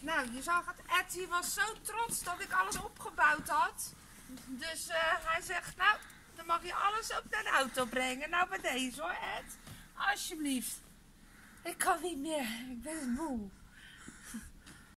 Nou, je zag het. Ed was zo trots dat ik alles opgebouwd had. Dus eh, hij zegt, nou, dan mag je alles op naar de auto brengen. Nou, bij deze hoor, Ed. Alsjeblieft. Ik kan niet meer. Ik ben moe.